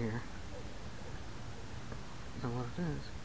here know what it is.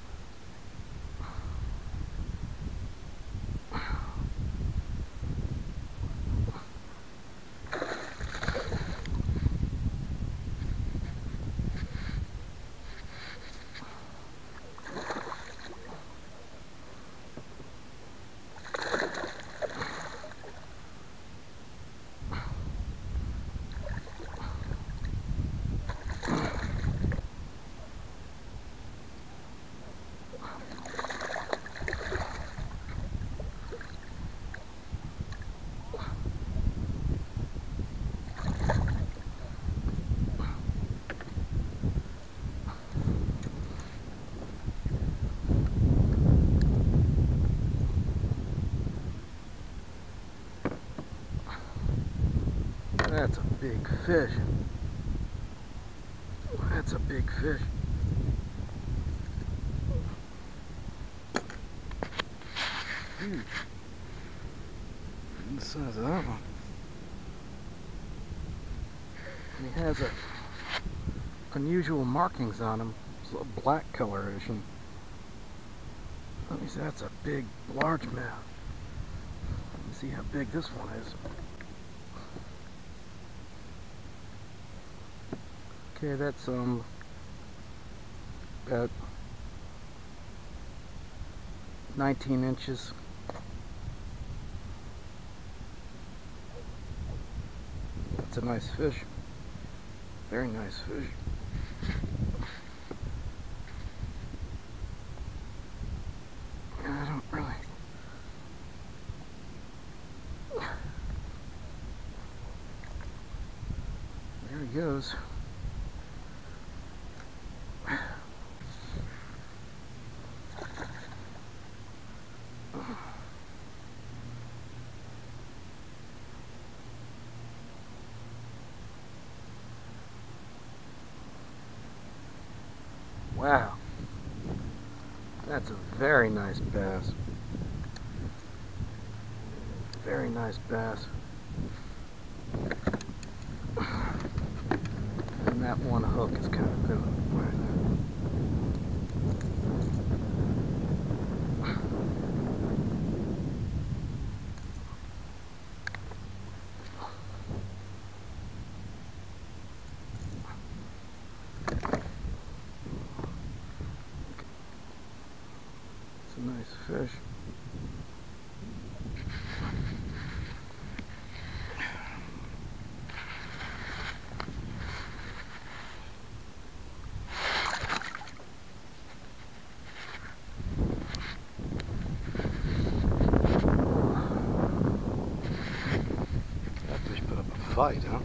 That's a big fish. That's a big fish. Hmm. Huge. The size of that one. He has a unusual markings on him. It's a black coloration. Let me see, that's a big largemouth. Let me see how big this one is. Okay, that's um about 19 inches. That's a nice fish. Very nice fish. I don't really. There he goes. Wow. That's a very nice bass. Very nice bass. And that one hook is kind of been It's a nice fish. That fish put up a fight, huh?